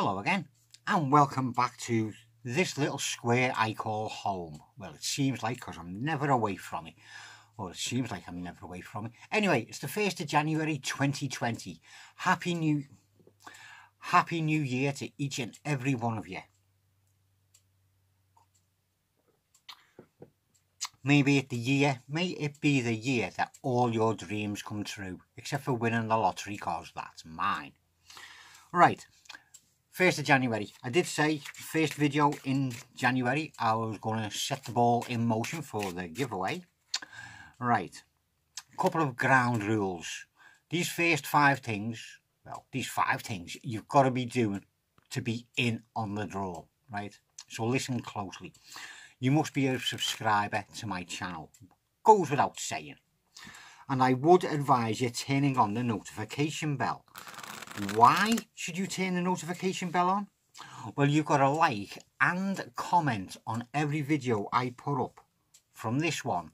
Hello again and welcome back to this little square I call home. Well it seems like because I'm never away from it. Or it seems like I'm never away from it. Anyway, it's the 1st of January 2020. Happy New Happy New Year to each and every one of you. Maybe it the year, may it be the year that all your dreams come true, except for winning the lottery, cause that's mine. Right, 1st of January. I did say first video in January I was going to set the ball in motion for the giveaway. Right, couple of ground rules. These first five things, well, these five things you've got to be doing to be in on the draw, right? So listen closely. You must be a subscriber to my channel. Goes without saying. And I would advise you turning on the notification bell why should you turn the notification bell on? Well, you've got to like and comment on every video I put up from this one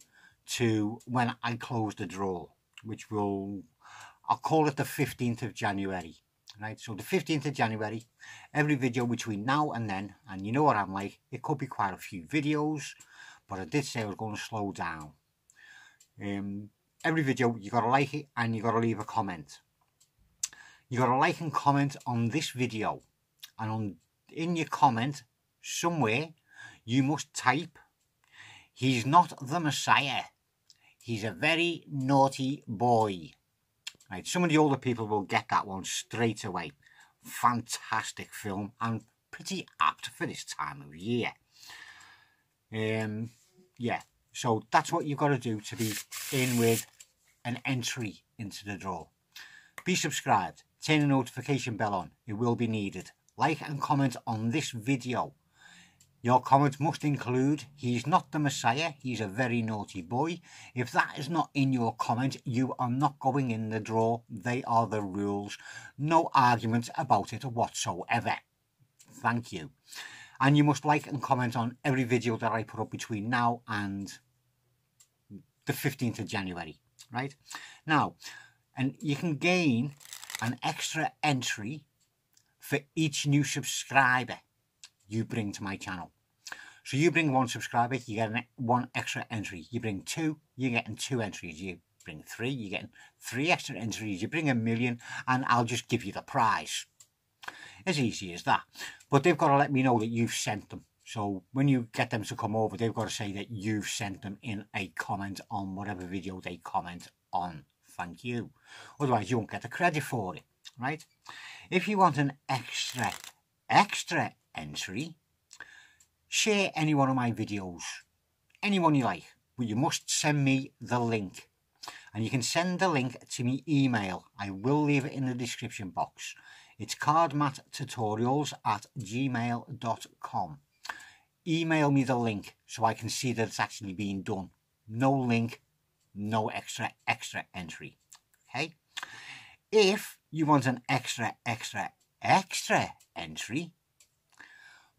to when I close the draw, which will, I'll call it the 15th of January. Right, so the 15th of January, every video between now and then, and you know what I'm like, it could be quite a few videos, but I did say I was going to slow down. Um, every video, you got to like it and you got to leave a comment you got to like and comment on this video. And on in your comment somewhere you must type he's not the messiah. He's a very naughty boy. Right some of the older people will get that one straight away. Fantastic film and pretty apt for this time of year. Um yeah so that's what you've got to do to be in with an entry into the draw. Be subscribed turn the notification bell on. It will be needed. Like and comment on this video. Your comment must include, he's not the Messiah, he's a very naughty boy. If that is not in your comment, you are not going in the draw. They are the rules. No argument about it whatsoever. Thank you. And you must like and comment on every video that I put up between now and the 15th of January, right? Now, and you can gain an extra entry for each new subscriber you bring to my channel. So you bring one subscriber, you get an, one extra entry. You bring two, you're getting two entries. You bring three, you're getting three extra entries. You bring a million and I'll just give you the prize. As easy as that. But they've got to let me know that you've sent them. So when you get them to come over, they've got to say that you've sent them in a comment on whatever video they comment on thank you. Otherwise you won't get the credit for it, right? If you want an extra, extra entry, share any one of my videos, anyone you like, but you must send me the link. And you can send the link to me email. I will leave it in the description box. It's cardmattutorials at gmail.com. Email me the link so I can see that it's actually being done. No link, no extra extra entry okay? If you want an extra extra extra entry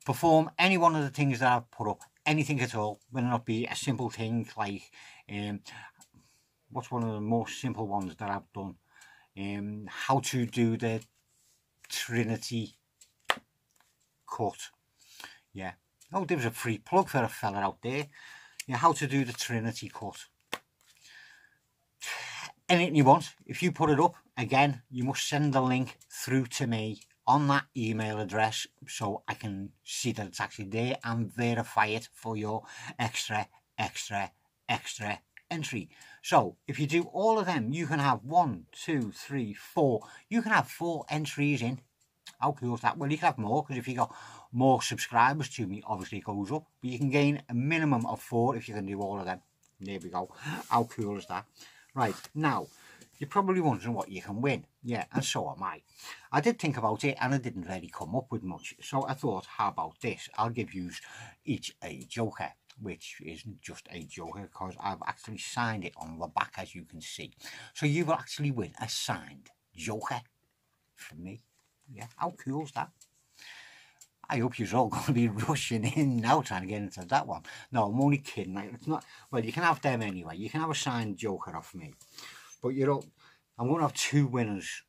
perform any one of the things that I've put up anything at all. Whether it not be a simple thing like um, what's one of the most simple ones that I've done? Um, how to do the Trinity cut. Yeah. Oh there was a free plug for a fella out there. Yeah how to do the Trinity cut anything you want. If you put it up again you must send the link through to me on that email address so I can see that it's actually there and verify it for your extra extra extra entry. So if you do all of them you can have one two three four. You can have four entries in. How cool is that? Well you can have more because if you got more subscribers to me obviously it goes up but you can gain a minimum of four if you can do all of them. There we go. How cool is that Right, now, you're probably wondering what you can win. Yeah, and so am I. I did think about it and I didn't really come up with much. So I thought, how about this? I'll give you each a joker, which isn't just a joker because I've actually signed it on the back as you can see. So you will actually win a signed joker from me. Yeah, how cool is that? I hope you're all going to be rushing in now trying to get into that one. No, I'm only kidding. Like, it's not. Well, you can have them anyway. You can have a signed Joker off me. But you're all, I'm going to have two winners.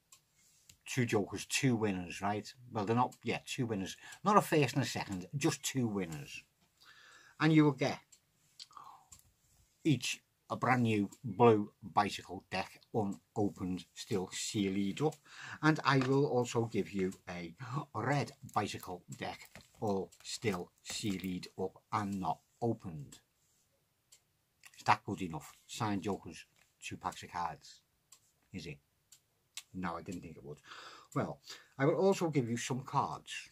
two jokers, two winners, right? Well, they're not, yeah, two winners. Not a first and a second, just two winners. And you will get each a brand new blue bicycle deck unopened still sealed up. And I will also give you a red bicycle deck all still sealed up and not opened. Is that good enough? Signed jokers two packs of cards. Is it? No I didn't think it would. Well I will also give you some cards.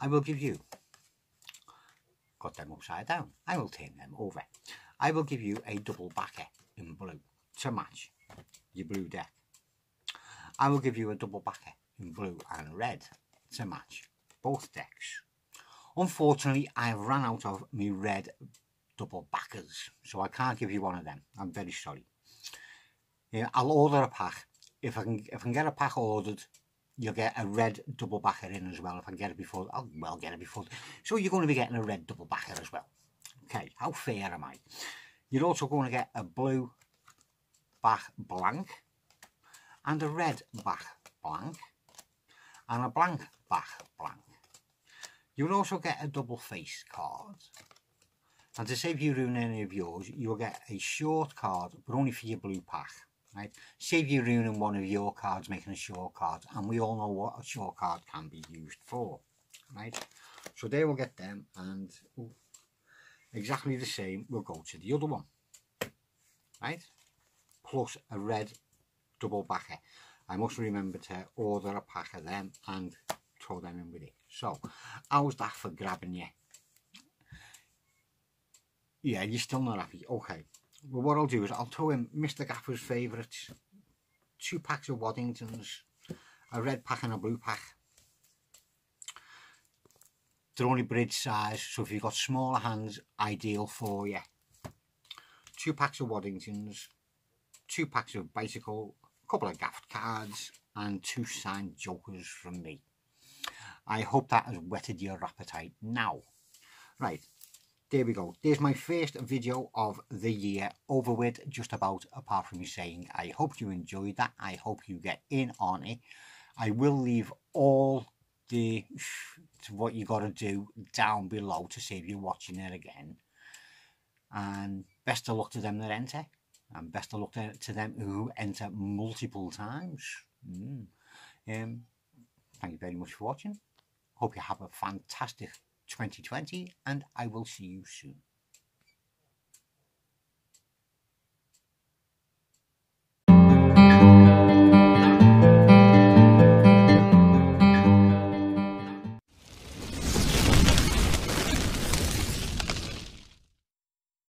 I will give you got them upside down. I will turn them over. I will give you a double backer in blue to match your blue deck. I will give you a double backer in blue and red to match both decks. Unfortunately, I have run out of my red double backers, so I can't give you one of them. I'm very sorry. Yeah, I'll order a pack. If I can, if I can get a pack ordered you'll get a red double backer in as well if I get it before I'll well get it before. So you're going to be getting a red double backer as well. Okay how fair am I? You're also going to get a blue back blank and a red back blank and a blank back blank. You'll also get a double face card. And to save you ruin any of yours you'll get a short card but only for your blue pack right? Save you ruining one of your cards making a short card, and we all know what a short card can be used for, right? So they will get them, and ooh, exactly the same we'll go to the other one, right? Plus a red double backer. I must remember to order a pack of them and throw them in with it. So, how's that for grabbing you? Yeah, you're still not happy. Okay, well, what I'll do is I'll throw in Mr. Gaffer's favourites, two packs of Waddingtons, a red pack and a blue pack. They're only bridge size, so if you've got smaller hands, ideal for you. Two packs of Waddingtons, two packs of Bicycle, a couple of Gaff cards, and two signed Jokers from me. I hope that has whetted your appetite now. Right, there we go. There's my first video of the year over with just about apart from me saying i hope you enjoyed that. I hope you get in on it. I will leave all the what you got to do down below to see if you're watching it again. And best of luck to them that enter. And best of luck to, to them who enter multiple times. Mm. um, thank you very much for watching. Hope you have a fantastic 2020 and I will see you soon.